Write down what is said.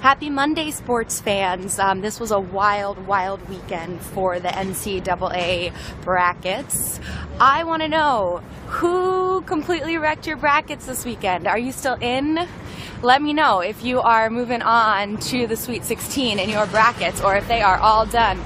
Happy Monday, sports fans. Um, this was a wild, wild weekend for the NCAA brackets. I want to know who completely wrecked your brackets this weekend? Are you still in? Let me know if you are moving on to the Sweet 16 in your brackets or if they are all done.